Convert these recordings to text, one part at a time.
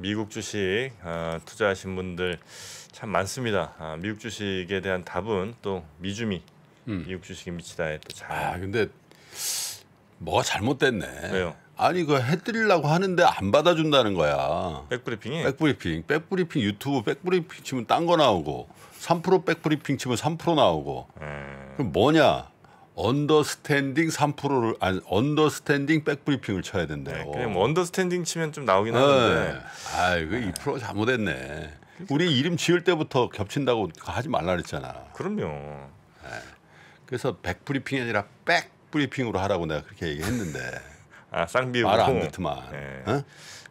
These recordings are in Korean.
미국 주식 어, 투자하신 분들 참 많습니다. 아, 미국 주식에 대한 답은 또 미주미 음. 미국 주식에 미치다에 또 잘. 아 근데 뭐가 잘못됐네. 왜요? 아니 그 해드리려고 하는데 안 받아준다는 거야. 백브리핑이 백브리핑, 백브리핑 유튜브 백브리핑 치면 딴 거 나오고 3% 백브리핑 치면 3% 나오고 음, 그럼 뭐냐? 언더스탠딩 3%를 아니 언더스탠딩 백브리핑을 쳐야 된대요. 네, 그냥 뭐 언더스탠딩 치면 좀 나오긴 네. 하는데 아 이거 2% 잘못했네. 우리 이름 지을 때부터 겹친다고 하지 말라 그랬잖아. 그럼요. 그래서 백브리핑이 아니라 빽브리핑으로 하라고 내가 그렇게 얘기했는데 아 쌍비읍 그 말 안 듣더만. 네. 어?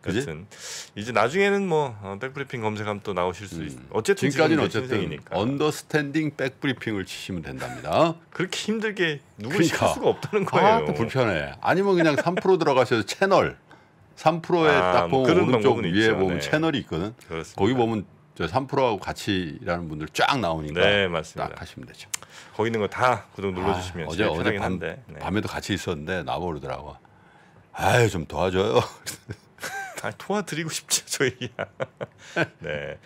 그지? 여튼 이제 나중에는 뭐 어, 백브리핑 검색하면 또 나오실 수 있. 어쨌든 음. 지금까지는 지금 어쨌든. 언더스탠딩 백브리핑을 치시면 된답니다. 그렇게 힘들게 누구 그러니까. 실 수가 없다는 거예요. 아, 또 불편해. 아니면 그냥 3% 들어가셔서 채널 3%에 아, 딱뭐 보면 그런 오른쪽 위에 있죠. 보면 네. 채널이 있거든. 그렇습니다. 거기 보면 저 3%하고 같이 일하는 분들 쫙 나오니까 네 맞습니다. 딱 하시면 되죠. 거기 있는 거 다 구독 눌러주시면 아, 어제 어제 밤, 한데. 네. 밤에도 같이 있었는데 나보르더라고. 아유 좀 도와줘요. 아, 도와드리고 싶죠 저희야. 네.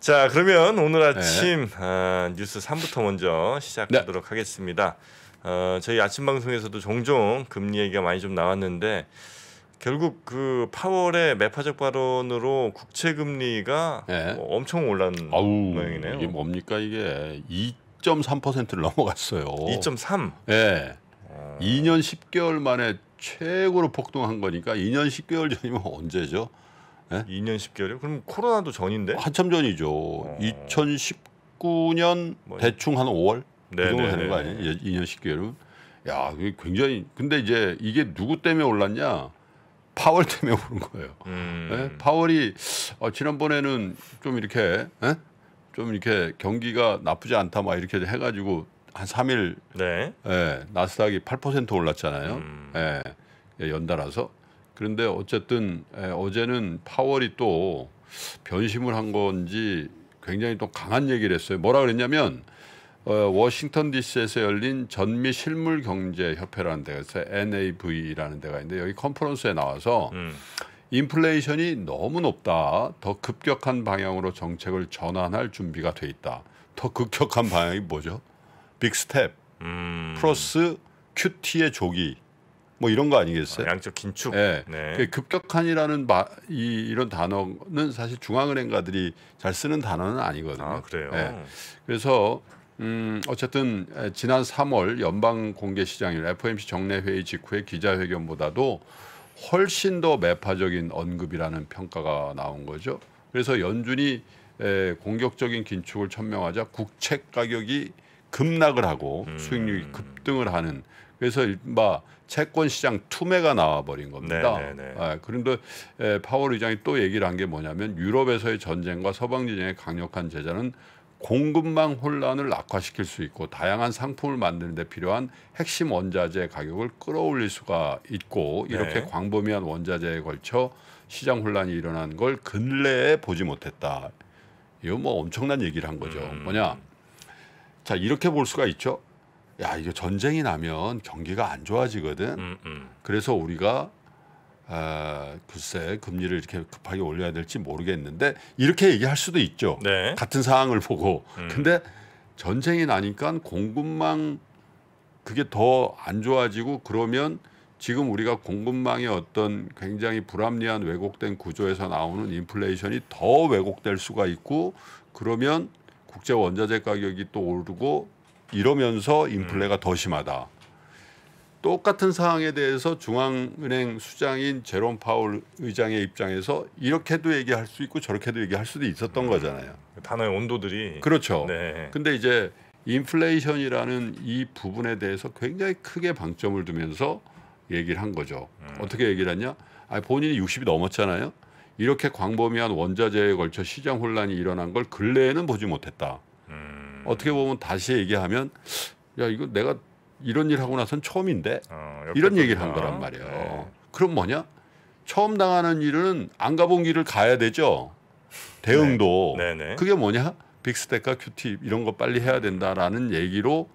자 그러면 오늘 네. 아침 아, 뉴스 3부터 먼저 시작하도록 네. 하겠습니다. 어, 저희 아침 방송에서도 종종 금리 얘기가 많이 좀 나왔는데 결국 그 파월의 매파적 발언으로 국채 금리가 네. 뭐 엄청 올랐 아우 모양이네요. 이게 뭡니까 이게 2.3%를 넘어갔어요. 2.3. 예. 어, 2년 10개월 만에 최고로 폭등한 거니까 2년 10개월 전이면 언제죠? 2년 10개월이요? 그럼 코로나도 전인데? 한참 전이죠. 2019년 뭐, 대충 한 5월 그 네, 정도 네, 되는 네, 거 네. 아니에요? 2년 10개월은. 야, 그게 굉장히 근데 이제 이게 누구 때문에 올랐냐? 파월 때문에 오른 거예요. 음. 예? 파월이 어, 지난번에는 좀 이렇게 예? 좀 이렇게 경기가 나쁘지 않다 막 이렇게 해가지고 한 3일 네. 예, 나스닥이 8% 올랐잖아요. 음. 예, 예, 연달아서. 그런데 어쨌든 예, 어제는 파월이 또 변심을 한 건지 굉장히 또 강한 얘기를 했어요. 뭐라 그랬냐면 어, 워싱턴 D.C.에서 열린 전미 실물 경제 협회라는 데가 있어요. NABE라는 데가 있는데 여기 컨퍼런스에 나와서 음. 인플레이션이 너무 높다. 더 급격한 방향으로 정책을 전환할 준비가 돼 있다. 더 급격한 방향이 뭐죠? 빅스텝 음. 플러스 QT의 조기 뭐 이런 거 아니겠어요? 양적 긴축. 예. 네. 그 급격한이라는 마, 이, 이런 단어는 사실 중앙은행가들이 잘 쓰는 단어는 아니거든요. 아 그래요. 예. 그래서 음, 어쨌든 에, 지난 3월 연방 공개 시장일 FOMC 정례 회의 직후의 기자회견보다도 훨씬 더 매파적인 언급이라는 평가가 나온 거죠. 그래서 연준이 에, 공격적인 긴축을 천명하자 국채 가격이 급락을 하고 음. 수익률이 급등을 하는 그래서 이른바 채권 시장 투매가 나와 버린 겁니다. 네, 네, 네. 아, 그런데 에, 파월 의장이 또 얘기를 한 게 뭐냐면 유럽에서의 전쟁과 서방 지정의 강력한 제재는 공급망 혼란을 악화시킬 수 있고 다양한 상품을 만드는 데 필요한 핵심 원자재 가격을 끌어올릴 수가 있고 이렇게 네. 광범위한 원자재에 걸쳐 시장 혼란이 일어난 걸 근래에 보지 못했다. 이거 뭐 엄청난 얘기를 한 거죠. 음. 뭐냐? 자 이렇게 볼 수가 있죠. 야 이거 전쟁이 나면 경기가 안 좋아지거든. 음, 음. 그래서 우리가 아, 글쎄 금리를 이렇게 급하게 올려야 될지 모르겠는데 이렇게 얘기할 수도 있죠. 네. 같은 상황을 보고. 음. 근데 전쟁이 나니까 공급망 그게 더 안 좋아지고 그러면 지금 우리가 공급망의 어떤 굉장히 불합리한 왜곡된 구조에서 나오는 인플레이션이 더 왜곡될 수가 있고 그러면 국제 원자재 가격이 또 오르고 이러면서 인플레가 더 심하다. 똑같은 사항에 대해서 중앙은행 수장인 제롬 파울 의장의 입장에서 이렇게도 얘기할 수 있고 저렇게도 얘기할 수도 있었던 거잖아요. 단어의 온도들이. 그렇죠. 네. 근데 이제 인플레이션이라는 이 부분에 대해서 굉장히 크게 방점을 두면서 얘기를 한 거죠. 음. 어떻게 얘기를 했냐? 아니, 본인이 60이 넘었잖아요. 이렇게 광범위한 원자재에 걸쳐 시장 혼란이 일어난 걸 근래에는 보지 못했다. 음. 어떻게 보면 다시 얘기하면 야 이거 내가 이런 일 하고 나선 처음인데 어, 이런. 얘기를 한 거란 말이에요. 네. 그럼 뭐냐? 처음 당하는 일은 안 가본 길을 가야 되죠. 대응도 네, 네. 그게 뭐냐? 빅스텝과 큐티 이런 거 빨리 해야 된다라는 얘기로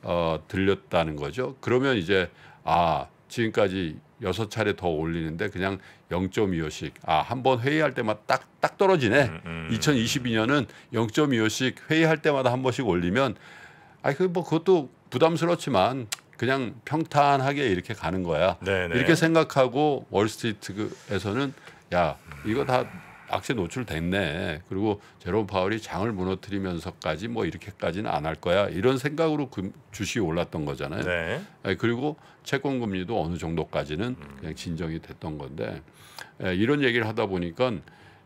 어, 들렸다는 거죠. 그러면 이제 아 지금까지 여섯 차례 더 올리는데 그냥 0.25씩 아 한 번 회의할 때마다 딱 딱 떨어지네. 음, 음. 2022년은 0.25씩 회의할 때마다 한 번씩 올리면 아이 그뭐 그것도 부담스럽지만 그냥 평탄하게 이렇게 가는 거야. 네네. 이렇게 생각하고 월스트리트에서는 야 이거 다 악재 노출됐네. 그리고 제롬 파월이 장을 무너뜨리면서까지 뭐 이렇게까지는 안 할 거야. 이런 생각으로 금, 주식이 올랐던 거잖아요. 네. 예, 그리고 채권 금리도 어느 정도까지는 그냥 진정이 됐던 건데 예, 이런 얘기를 하다 보니까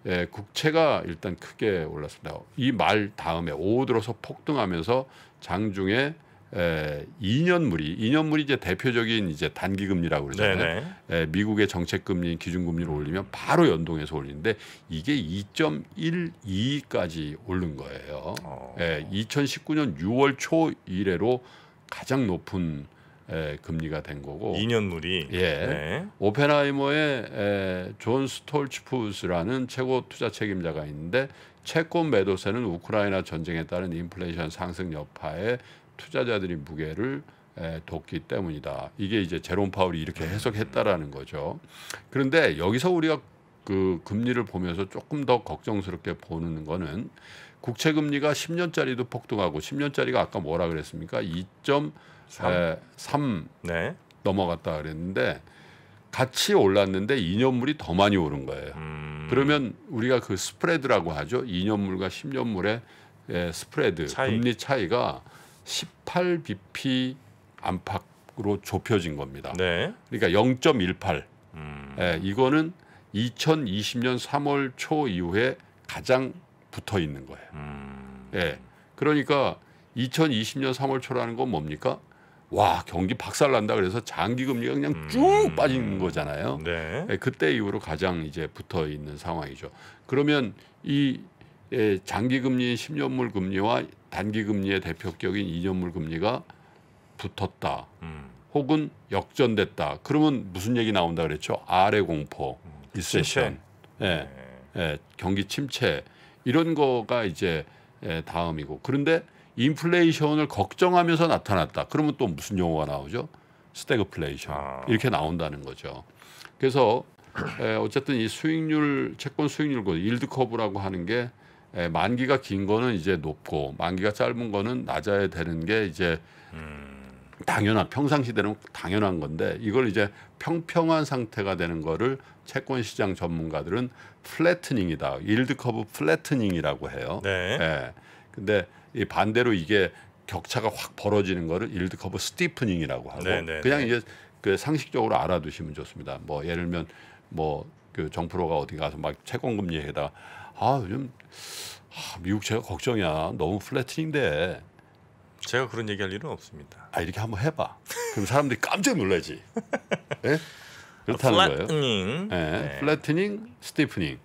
예, 국채가 일단 크게 올랐습니다. 이 말 다음에 오후 들어서 폭등하면서 장중에 에, 2년물이 2년물이 이제 대표적인 이제 단기 금리라고 그러잖아요. 에, 미국의 정책 금리 기준 금리를 올리면 바로 연동해서 올리는데 이게 2.12까지 오른 거예요. 어. 예, 2019년 6월 초 이래로 가장 높은 에, 금리가 된 거고 2년물이. 예. 네. 오펜하이머의 에, 존 스톨츠푸스라는 최고 투자 책임자가 있는데 채권 매도세는 우크라이나 전쟁에 따른 인플레이션 상승 여파에 투자자들이 무게를 에, 뒀기 때문이다. 이게 이제 제롬 파울이 이렇게 해석했다라는 거죠. 그런데 여기서 우리가 그 금리를 보면서 조금 더 걱정스럽게 보는 거는 국채 금리가 10년짜리도 폭등하고 10년짜리가 아까 뭐라 그랬습니까? 2.3 삼. 네. 넘어갔다 그랬는데 같이 올랐는데 2년물이 더 많이 오른 거예요. 음. 그러면 우리가 그 스프레드라고 하죠. 2년물과 10년물의 예, 스프레드 차이. 금리 차이가 18bp 안팎으로 좁혀진 겁니다. 네. 그러니까 0.18. 음. 예, 이거는 2020년 3월 초 이후에 가장 붙어 있는 거예요. 음. 예. 그러니까 2020년 3월 초라는 건 뭡니까? 와 경기 박살 난다 그래서 장기 금리가 그냥 쭉 음. 빠진 거잖아요. 네. 예, 그때 이후로 가장 이제 붙어 있는 상황이죠. 그러면 이 예, 장기 금리인 10년물 금리와 단기 금리의 대표격인 2년물 금리가 붙었다. 음. 혹은 역전됐다. 그러면 무슨 얘기 나온다 그랬죠? R의 공포, recession, 예, 네. 예, 경기 침체 이런 거가 이제 예, 다음이고 그런데 인플레이션을 걱정하면서 나타났다. 그러면 또 무슨 용어가 나오죠? 스태그플레이션 아. 이렇게 나온다는 거죠. 그래서 에, 어쨌든 이 수익률 채권 수익률 그 yield curve라고 하는 게 에, 만기가 긴 거는 이제 높고 만기가 짧은 거는 낮아야 되는 게 이제 음. 당연한 평상시에는 당연한 건데 이걸 이제 평평한 상태가 되는 거를 채권 시장 전문가들은 flattening이다. yield curve flattening이라고 해요. 네. 예. 근데 이 반대로 이게 격차가 확 벌어지는 거를 yield curve steepening이라고 하고 네, 네, 그냥 네. 이제 그 상식적으로 알아두시면 좋습니다. 뭐 예를 들면 뭐 그 정프로가 어디 가서 막 채권 금리에다 아 요즘 아, 미국 경제가 걱정이야 너무 flattening돼 제가 그런 얘기할 일은 없습니다. 아 이렇게 한번 해봐 그럼 사람들이 깜짝 놀라지 예? 그렇다는 거예요. flattening. 예, 네. flattening, steepening.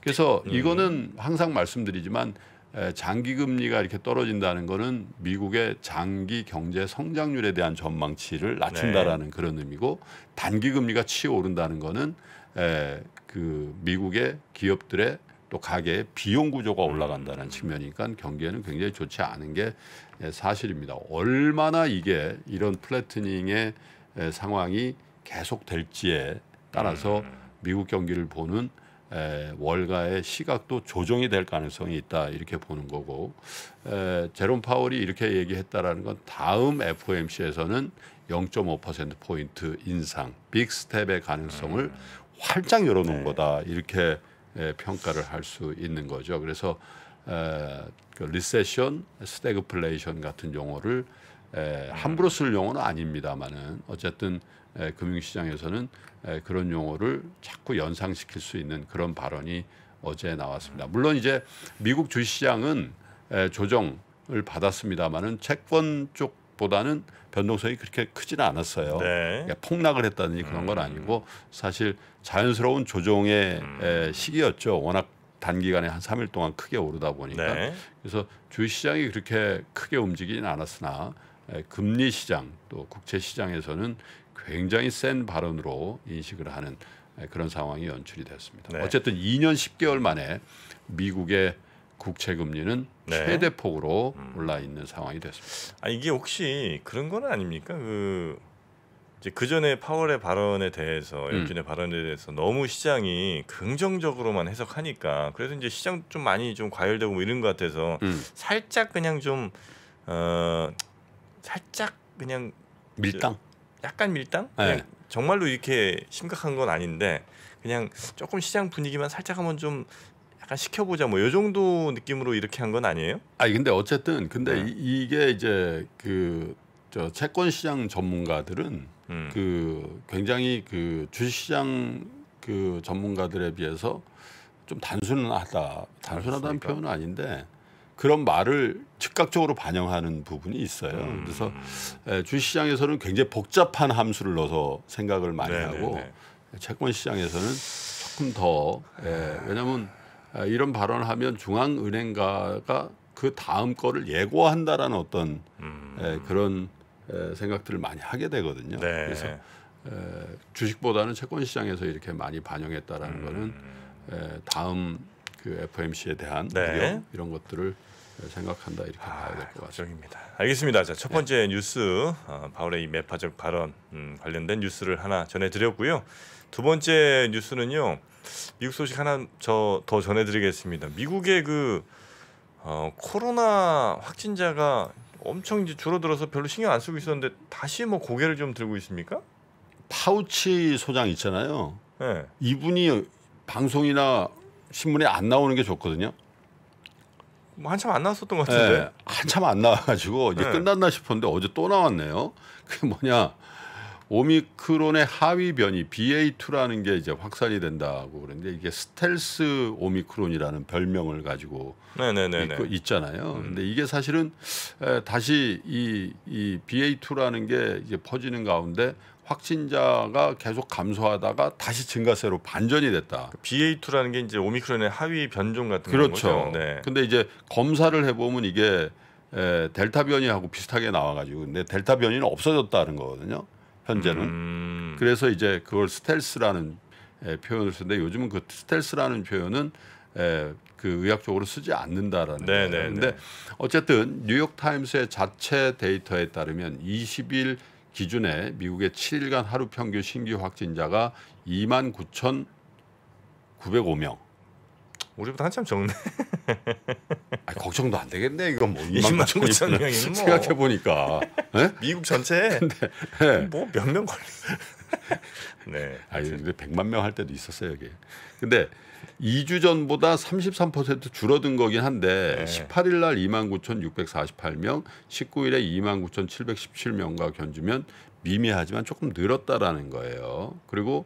그래서 음. 이거는 항상 말씀드리지만 에, 장기 금리가 이렇게 떨어진다는 거는 미국의 장기 경제 성장률에 대한 전망치를 낮춘다라는 그런 의미고 단기 금리가 치오른다는 거는 에, 그 미국의 기업들의 또 가계의 비용 구조가 올라간다는 측면이니까 경기에는 굉장히 좋지 않은 게 에, 사실입니다. 얼마나 이게 이런 플래트닝의 에, 상황이 계속 될지에 따라서 미국 경기를 보는 에, 월가의 시각도 조정이 될 가능성이 있다 이렇게 보는 거고 에, 제롬 파월이 이렇게 얘기했다라는 건 다음 FOMC에서는 0.5% 포인트 인상, big step의 가능성을 활짝 열어놓은 네. 거다 이렇게 에, 평가를 할 수 있는 거죠. 그래서 에, 그 recession, 스태그플레이션 같은 용어를 에, 함부로 쓸 용어는 아닙니다만은 어쨌든 에, 금융시장에서는 에, 그런 용어를 자꾸 연상시킬 수 있는 그런 발언이 어제 나왔습니다. 물론 이제 미국 주식 시장은 에, 조정을 받았습니다만은 채권 쪽 보다는 변동성이 그렇게 크지는 않았어요. 네. 그러니까 폭락을 했다든지 그런 건 아니고 사실 자연스러운 조정의 에, 시기였죠. 워낙 단기간에 한 3일 동안 크게 오르다 보니까 네. 그래서 주시장이 그렇게 크게 움직이진 않았으나 에, 금리 시장 또 국채 시장에서는 굉장히 센 발언으로 인식을 하는 에, 그런 상황이 연출이 됐습니다. 네. 어쨌든 2년 10개월 만에 미국의 국채 금리는 네. 음. 최대 폭으로 올라 있는 상황이 됐습니다. 아 이게 혹시 그런 건 아닙니까? 그 이제 그 전에 파월의 발언에 대해서 음. 연준의 발언에 대해서 너무 시장이 긍정적으로만 해석하니까 그래서 이제 시장 좀 많이 좀 과열되고 뭐 이런 것 같아서 음. 살짝 그냥 좀 어, 살짝 그냥 밀당. 약간 밀당? 네. 정말로 이렇게 심각한 건 아닌데 그냥 조금 시장 분위기만 살짝 한번 좀 약간 시켜보자 뭐 요 정도 느낌으로 이렇게 한 건 아니에요? 아니 근데 어쨌든 근데 네. 이, 이게 이제 그 저 채권 시장 전문가들은 음. 그 굉장히 그 주식시장 그 전문가들에 비해서 좀 단순하다. 단순하다는 그렇습니까? 표현은 아닌데 그런 말을 즉각적으로 반영하는 부분이 있어요. 음. 그래서 에, 주식시장에서는 굉장히 복잡한 함수를 넣어서 생각을 많이 네네네. 하고 채권 시장에서는 조금 더 예, 왜냐하면 아, 이런 발언을 하면 중앙은행가가 그 다음 거를 예고한다라는 어떤 음. 예, 그런 예, 생각들을 많이 하게 되거든요. 네. 그래서 에, 주식보다는 채권 시장에서 이렇게 많이 반영했다라는 음. 거는 에, 다음 그 FOMC에 대한 네. 이런 것들을 생각한다 이렇게 봐야 될 것 같습니다. 알겠습니다. 자, 첫 번째 뉴스 어, 바울의 이 매파적 발언 음, 관련된 뉴스를 하나 전해드렸고요. 두 번째 뉴스는요. 미국 소식 하나 저 더 전해드리겠습니다. 미국의 그 어, 코로나 확진자가 엄청 이제 줄어들어서 별로 신경 안 쓰고 있었는데 다시 뭐 고개를 좀 들고 있습니까? 파우치 소장 있잖아요. 네. 이분이 방송이나 신문에 안 나오는 게 좋거든요. 뭐 한참 안 나왔었던 것 같은데. 예, 한참 안 나와가지고 이제 네. 끝났나 싶었는데 어제 또 나왔네요. 그게 뭐냐? 오미크론의 하위 변이 BA2라는 게 이제 확산이 된다고 그러는데 이게 스텔스 오미크론이라는 별명을 가지고. 있고 있잖아요. 음. 근데 이게 사실은 에, 다시 이, 이 BA2라는 게 이제 퍼지는 가운데 확진자가 계속 감소하다가 다시 증가세로 반전이 됐다. BA2라는 게 이제 오미크론의 하위 변종 같은 그렇죠. 거죠. 네. 근데 이제 검사를 해보면 이게 에, 델타 변이하고 비슷하게 나와가지고 근데 델타 변이는 없어졌다는 거거든요. 현재는. 음, 그래서 이제 그걸 스텔스라는 에, 표현을 쓰는데 요즘은 그 스텔스라는 표현은 에, 그 의학적으로 쓰지 않는다라는 네, 거예요. 네, 근데 네. 어쨌든 뉴욕 타임스의 자체 데이터에 따르면 20일 기준에 미국의 7일간 하루 평균 신규 확진자가 2만 9,905명. 우리보다 한참 적네. 아, 걱정도 안 되겠네. 이거 뭐 2만 9천 9천 명이면 뭐 생각해 보니까. 미국 전체에 네. 뭐몇 명 걸리. 네. 아니 근데 100만 명 할 때도 있었어요, 여기. 근데 2주 전보다 33% 줄어든 거긴 한데 네. 18일 날 29,648명, 19일에 29,717명과 견주면 미미하지만 조금 늘었다라는 거예요. 그리고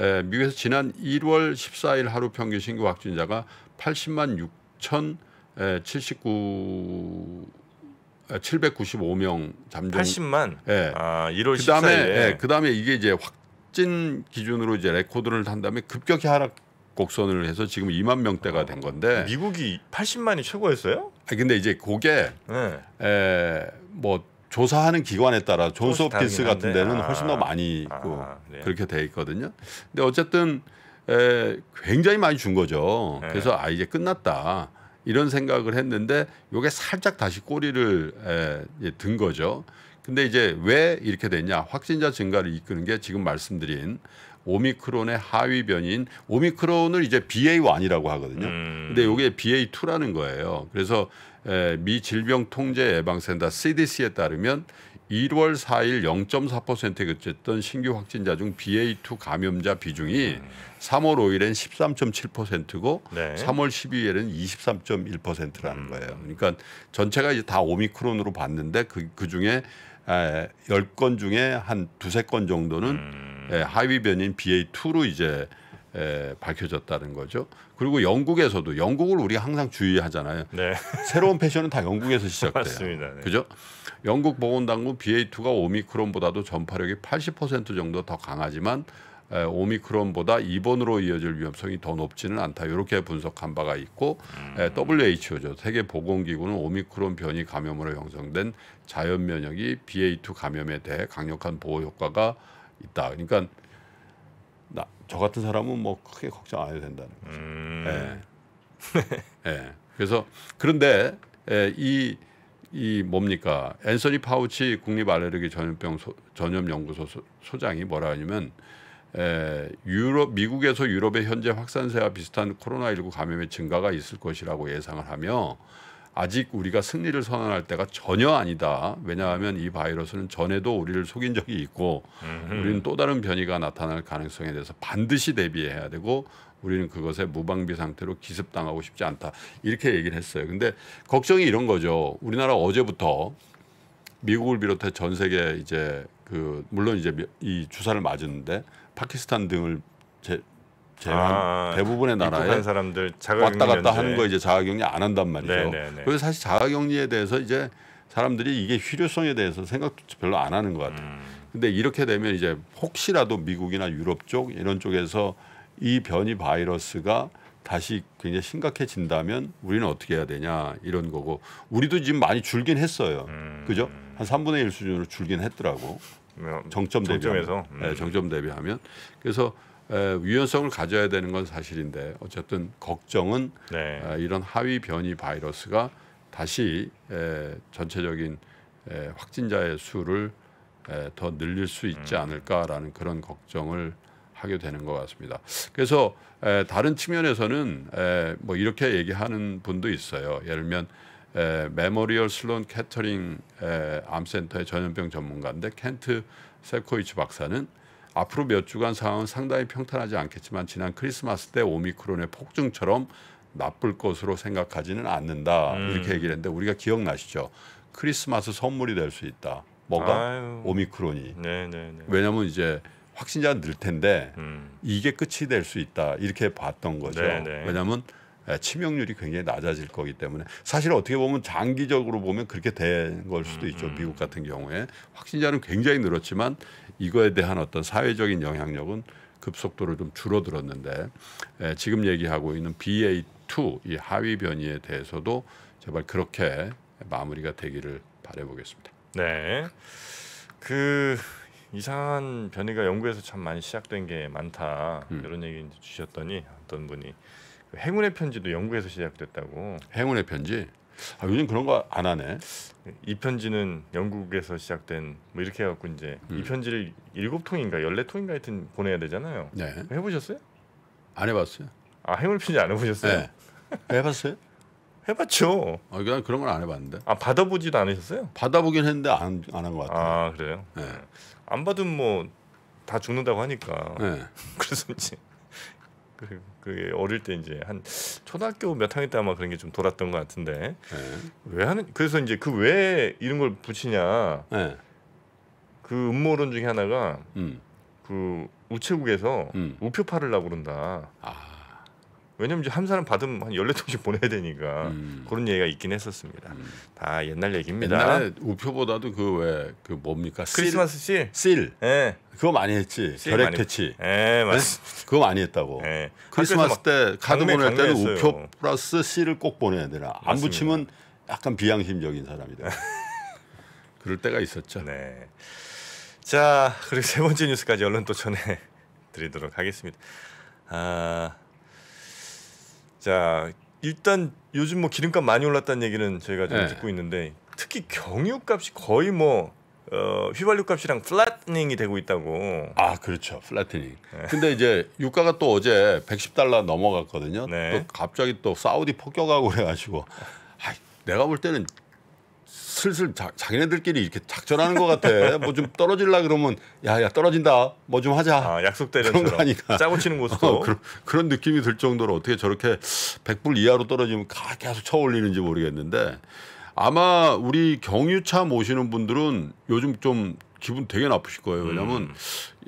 에, 미국에서 지난 1월 14일 하루 평균 신규 확진자가 80만 6천 79 795명 잠정 80만. 예. 아, 1월 그다음에 14일에 예, 그다음에 이게 이제 확진 기준으로 이제 레코드를 한 다음에 급격히 하락 곡선을 해서 지금 2만 명대가 된 건데. 미국이 80만이 최고였어요? 아 근데 이제 그게 네. 에, 뭐 조사하는 기관에 따라 존스 홉킨스 같은. 데는 아. 훨씬 더 많이 아, 있고 네. 그렇게 돼 있거든요. 근데 어쨌든 에, 굉장히 많이 준 거죠. 네. 그래서 아 이제 끝났다 이런 생각을 했는데 요게 살짝 다시 꼬리를 에, 든 거죠. 근데 이제 왜 이렇게 됐냐? 확진자 증가를 이끄는 게 지금 말씀드린 오미크론의 하위 변이인 오미크론을 이제 BA1이라고 하거든요. 음. 근데 이게 BA2라는 거예요. 그래서 에, 미 질병통제 예방센터 CDC에 따르면 1월 4일 0.4%에 그쳤던 신규 확진자 중 BA2 감염자 비중이 3월 5일엔 13.7%고 네. 3월 12일에는 23.1%라는 거예요. 그러니까 전체가 이제 다 오미크론으로 봤는데 그, 그 중에 에, 10건 중에 한 두세 건 정도는 음. 에, 하위 변인 BA2로 이제 에, 밝혀졌다는 거죠. 그리고 영국에서도 영국을 우리가 항상 주의하잖아요. 네. 새로운 패션은 다 영국에서 시작돼요. 맞습니다. 네. 그죠? 영국 보건당국 BA2가 오미크론보다도 전파력이 80% 정도 더 강하지만 에, 오미크론보다 입원으로 이어질 위험성이 더 높지는 않다. 이렇게 분석한 바가 있고 에, WHO죠. 세계 보건기구는 오미크론 변이 감염으로 형성된 자연 면역이 BA2 감염에 대해 강력한 보호 효과가 있다. 그러니까 나, 저 같은 사람은 뭐 크게 걱정 안 해도 된다는 거죠. 음. 예. 예. 그래서 그런데 예, 이 이 뭡니까 앤서니 파우치 국립 알레르기 전염병 소, 전염 연구소 소, 소장이 뭐라 하냐면 에, 유럽 미국에서 유럽의 현재 확산세와 비슷한 코로나19 감염의 증가가 있을 것이라고 예상을 하며 아직 우리가 승리를 선언할 때가 전혀 아니다. 왜냐하면 이 바이러스는 전에도 우리를 속인 적이 있고 우리는 또 다른 변이가 나타날 가능성에 대해서 반드시 대비해야 되고 우리는 그것에 무방비 상태로 기습당하고 싶지 않다. 이렇게 얘기를 했어요. 근데 걱정이 이런 거죠. 우리나라 어제부터 미국을 비롯해 전 세계 이제 그 물론 이제 이 주사를 맞았는데 파키스탄 등을 제, 아, 대부분의 나라에 사람들 왔다 갔다. 하는 거 이제 자가격리 안 한단 말이죠. 네, 네, 네. 그래서 사실 자가격리에 대해서 이제 사람들이 이게 필요성에 대해서 생각도 별로 안 하는 것 같아요. 음. 근데 이렇게 되면 이제 혹시라도 미국이나 유럽 쪽 이런 쪽에서 이 변이 바이러스가 다시 굉장히 심각해진다면 우리는 어떻게 해야 되냐 이런 거고 우리도 지금 많이 줄긴 했어요. 음. 그죠? 한 3분의 1 수준으로 줄긴 했더라고. 뭐, 정점 대비하면. 정점에서 음. 네, 정점 대비하면 그래서 에, 유연성을 가져야 되는 건 사실인데 어쨌든 걱정은 네. 아, 이런 하위 변이 바이러스가 다시 에, 전체적인 에, 확진자의 수를 에, 더 늘릴 수 있지 음. 않을까라는 그런 걱정을 하게 되는 것 같습니다. 그래서 에, 다른 측면에서는 에, 뭐 이렇게 얘기하는 분도 있어요. 예를 들면 에, 메모리얼 슬론 캐터링 에, 암센터의 전염병 전문가인데 켄트 셉코위츠 박사는 앞으로 몇 주간 상황은 상당히 평탄하지 않겠지만 지난 크리스마스 때 오미크론의 폭증처럼 나쁠 것으로 생각하지는 않는다 음. 이렇게 얘기를 했는데 우리가 기억나시죠? 크리스마스 선물이 될 수 있다. 뭐가 아유. 오미크론이 네, 네, 네. 왜냐하면 이제 확진자가 늘 텐데 음. 이게 끝이 될 수 있다 이렇게 봤던 거죠. 네, 네. 왜냐하면 에, 치명률이 굉장히 낮아질 거기 때문에 사실 어떻게 보면 장기적으로 보면 그렇게 된 걸 수도 있죠. 음. 미국 같은 경우에 확진자는 굉장히 늘었지만 이거에 대한 어떤 사회적인 영향력은 급속도로 좀 줄어들었는데 에, 지금 얘기하고 있는 BA2 이 하위 변이에 대해서도 제발 그렇게 마무리가 되기를 바라보겠습니다. 네. 그 이상한 변이가 영국에서 참 많이 시작된 게 많다 음. 이런 얘기 주셨더니 어떤 분이 그 행운의 편지도 영국에서 시작됐다고 행운의 편지 아, 요즘 그런 거 안 하네. 이 편지는 영국에서 시작된 뭐 이렇게 해갖고 이제 이 편지를 일곱 통인가 열네 통인가 하여튼 보내야 되잖아요. 네, 해보셨어요? 안 해봤어요. 아 행운 편지 안 해보셨어요? 네, 해봤어요? 해봤죠. 어, 그냥 그런 건안 해봤는데 아 받아보지도 않으셨어요? 받아보긴 했는데 안 안 한 것 같아요. 아 그래요? 네. 안 받으면 뭐 다 죽는다고 하니까 네. 그래서 이제 그 그게 어릴 때 이제 한 초등학교 몇 학년 때 아마 그런 게 좀 돌았던 것 같은데 네. 왜 하는 그래서 이제 그 왜 이런 걸 붙이냐 네. 그 음모론 중에 하나가 음. 그 우체국에서 음. 우표 팔으려고 그런다. 아. 왜냐면 이제 한 사람 받으면 한 열네 통씩 보내야 되니까 음. 그런 얘기가 있긴 했었습니다. 음. 다 옛날 얘기입니다. 옛날에 우표보다도 그 왜그 뭡니까 실- 크리스마스 실. 실 예. 그거 많이 했지 실 결핵 많이- 퇴치 예, 맞습니다. 그거 많이 했다고 예. 크리스마스 때 카드 강매, 보낼 때는 강매했어요. 우표 플러스 실을 꼭 보내야 되나 안 맞습니다. 붙이면 약간 비양심적인 사람이다 그럴 때가 있었죠 막- 네. 자, 그리고 세 번째 뉴스까지 얼른 또 전해 드리도록 하겠습니다. 아. 자, 일단 요즘 뭐 기름값 많이 올랐다는 얘기는 저희가 좀 네. 듣고 있는데 특히 경유값이 거의 뭐 어, 휘발유 값이랑 flattening이 되고 있다고. 아 그렇죠 flattening 네. 근데 이제 유가가 또 어제 110달러 넘어갔거든요 네. 또 갑자기 또 사우디 폭격하고 그래가지고 아 내가 볼 때는 슬슬 자, 자기네들끼리 이렇게 작전하는 것 같아 뭐 좀 떨어질라 그러면 야야 떨어진다 뭐 좀 하자 아, 약속 그런 거 대련처럼 아니까. 짜고 치는 곳으로. 어, 그런, 그런 느낌이 들 정도로 어떻게 저렇게 100불 이하로 떨어지면 가- 계속 쳐올리는지 모르겠는데 아마 우리 경유차 모시는 분들은 요즘 좀 기분 되게 나쁘실 거예요. 왜냐하면 음.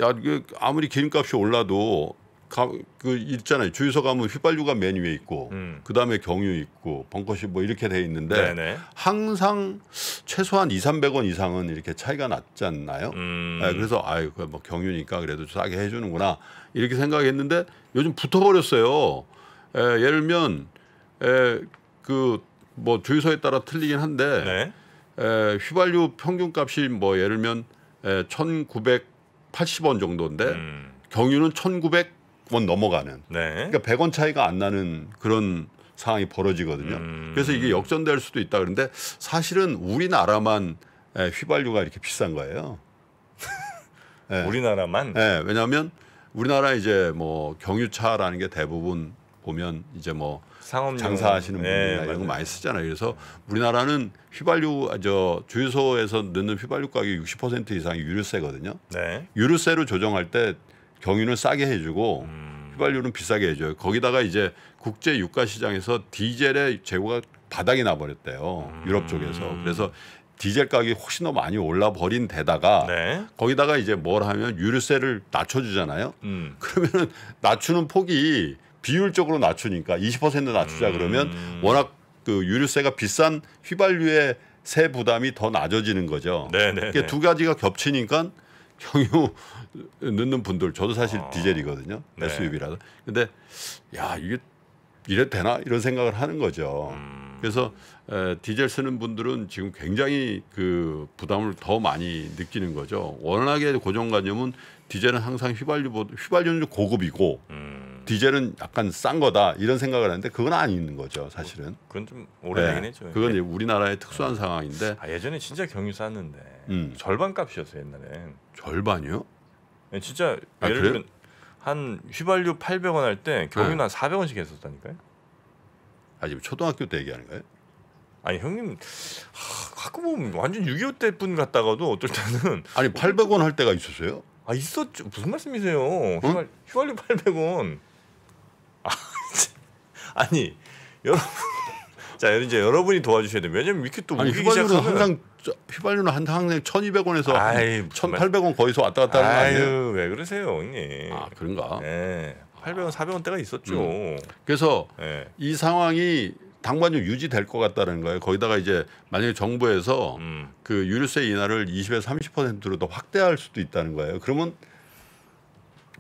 야 이게 아무리 기름값이 올라도 가, 그 있잖아요. 주유소 가면 휘발유가 맨 위에 있고 음. 그 다음에 경유 있고 벙커시 뭐 이렇게 돼 있는데 네네. 항상 최소한 2, 300원 이상은 이렇게 차이가 났지 않나요? 음. 네, 그래서 아유 그뭐 경유니까 그래도 싸게 해 주는구나 이렇게 생각했는데 요즘 붙어 버렸어요. 에, 예를 들면 그뭐 주유소에 따라 틀리긴 한데 네. 에, 휘발유 평균값이 뭐 예를 들면 에, 1,980원 정도인데 음. 경유는 1,900 원 넘어가는 네. 그러니까 100원 차이가 안 나는 그런 상황이 벌어지거든요. 음. 그래서 이게 역전될 수도 있다 그런데 사실은 우리나라만 에, 휘발유가 이렇게 비싼 거예요. 예. 우리나라만 예, 왜냐하면 우리나라 이제 뭐 경유차라는 게 대부분 보면 이제 뭐 상업 장사하시는 분들이나 이런 거 많이 쓰잖아요. 그래서 우리나라는 휘발유 아, 저 주유소에서 넣는 휘발유 가격이 60% 이상이 유류세거든요. 네. 유류세로 조정할 때 경유는 싸게 해주고 음. 휘발유는 비싸게 해줘요. 거기다가 이제 국제 유가 시장에서 디젤의 재고가 바닥이 나버렸대요. 음. 유럽 쪽에서. 그래서 디젤 가격이 훨씬 더 많이 올라 버린 데다가 네. 거기다가 이제 뭘 하면 유류세를 낮춰주잖아요. 음. 그러면은 낮추는 폭이 비율적으로 낮추니까 20% 낮추자 음. 그러면 워낙 그 유류세가 비싼 휘발유의 세 부담이 더 낮아지는 거죠. 네, 네. 이게 두 가지가 겹치니까 경유 넣는 분들 저도 사실 어. 디젤이거든요. 네. SUV라서. 근데 야 이게 이래 되나 이런 생각을 하는 거죠. 음. 그래서 에, 디젤 쓰는 분들은 지금 굉장히 그 부담을 더 많이 느끼는 거죠. 워낙에 고정관념은 디젤은 항상 휘발유보다 휘발유는 좀 고급이고 음. 디젤은 약간 싼 거다 이런 생각을 하는데 그건 아닌 거죠 사실은. 그건 좀 오래되긴 네, 했죠. 그건 이제 우리나라의 특수한 상황인데 아, 예전에 진짜 경유 쌌는데 음. 절반 값이었어요 옛날엔. 절반이요? 네, 진짜 아, 예를 그래요? 들면 한 휘발유 800원 할 때 경유는 한 400원씩 했었다니까요. 아 지금 초등학교 때 얘기하는 거예요? 아니 형님 하, 가끔 보면 완전 6.25 때 분 같다가도 어떨 때는 아니 800원 할 때가 있었어요? 아 있었죠 무슨 말씀이세요? 휘발, 휘발유 800원. 아, 참. 아니 여러분 자 이제 여러분이 도와주셔야 돼요. 왜냐면 이렇게 또 아니 휘발유는 항상 저- 휘발유는 한 항상 1,200원에서 아이, 무슨 1,800원 거기서 왔다 갔다 하는 거 아니에요? 왜 그러세요 형님? 아 그런가? 네 800원 400원 때가 있었죠. 그래서 네. 이 상황이 당분간 좀 유지될 것 같다는 거예요. 거기다가 이제 만약에 정부에서 음. 그 유류세 인하를 20에서 30%로 더 확대할 수도 있다는 거예요. 그러면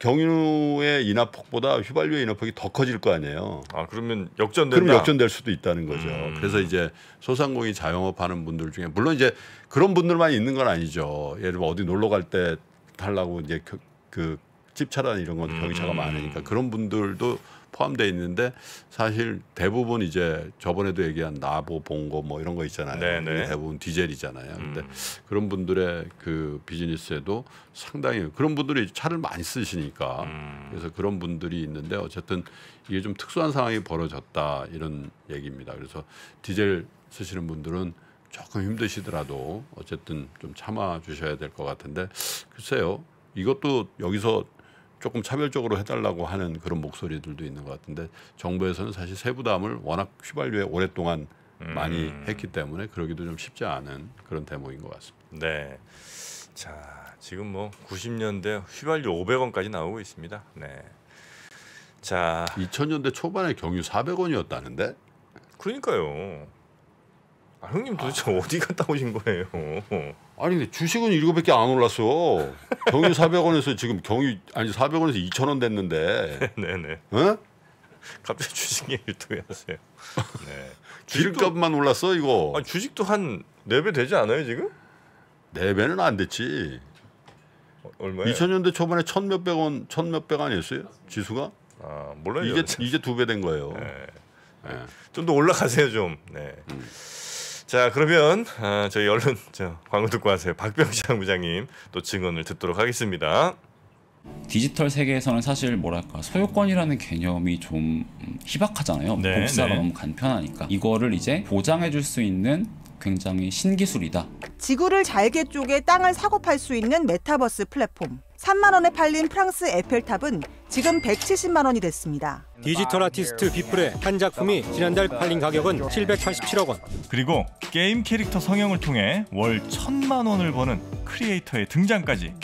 경유의 인하폭보다 휘발유의 인하폭이 더 커질 거 아니에요. 아 그러면 역전된다. 그럼 역전될 수도 있다는 거죠. 음. 그래서 이제 소상공인 자영업하는 분들 중에 물론 이제 그런 분들만 있는 건 아니죠. 예를 들면 어디 놀러 갈때 타려고 이제 그, 그 집차나 이런 건 경유차가 음. 많으니까 그런 분들도 포함되어 있는데 사실 대부분 이제 저번에도 얘기한 나보 봉고 뭐 이런 거 있잖아요. 네네. 이게 대부분 디젤이잖아요. 근데 음. 그런 분들의 그 비즈니스에도 상당히 그런 분들이 차를 많이 쓰시니까 음. 그래서 그런 분들이 있는데 어쨌든 이게 좀 특수한 상황이 벌어졌다 이런 얘기입니다. 그래서 디젤 쓰시는 분들은 조금 힘드시더라도 어쨌든 좀 참아 주셔야 될 것 같은데 글쎄요 이것도 여기서 조금 차별적으로 해달라고 하는 그런 목소리들도 있는 것 같은데 정부에서는 사실 세부담을 워낙 휘발유에 오랫동안 많이 음. 했기 때문에 그러기도 좀 쉽지 않은 그런 대목인 것 같습니다. 네. 자, 지금 뭐 90년대 휘발유 500원까지 나오고 있습니다. 네. 자, 2000년대 초반에 경유 400원이었다는데 그러니까요. 아, 형님 도대체 어디 갔다 오신 거예요? 아니 근데 주식은 이거밖에 안 올랐어. 경유 400원에서 지금 경유 아니 400원에서 2,000원 됐는데. 네네. 어? 갑자기 주식 얘기를 또 하세요. 네. 기름값만 올랐어 이거. 아, 주식도 한 4배 되지 않아요 지금? 네 배는 안 됐지. 어, 얼마예요? 2000년대 초반에 천 몇백 원, 천 몇백 아니었어요? 지수가? 아, 몰라요. 이제 이제 두 배 된 거예요. 네. 예. 좀더 올라가세요 좀. 네. 자 그러면 아, 저희 얼른 저 광고 듣고 하세요. 박병장 부장님 또 증언을 듣도록 하겠습니다. 디지털 세계에서는 사실 뭐랄까 소유권이라는 개념이 좀 음, 희박하잖아요. 네, 복사가 네. 너무 간편하니까 이거를 이제 보장해줄 수 있는 굉장히 신기술이다. 지구를 잘게 쪼개 땅을 사고 팔 수 있는 메타버스 플랫폼. 3만 원에 팔린 프랑스 에펠탑은 지금 170만 원이 됐습니다. 디지털 아티스트 비플의 한 작품이 지난달 팔린 가격은 787억 원. 그리고 게임 캐릭터 성형을 통해 월 천만 원을 버는 크리에이터의 등장까지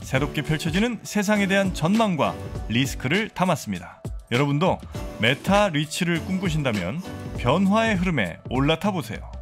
새롭게 펼쳐지는 세상에 대한 전망과 리스크를 담았습니다. 여러분도 메타 리치를 꿈꾸신다면 변화의 흐름에 올라타 보세요.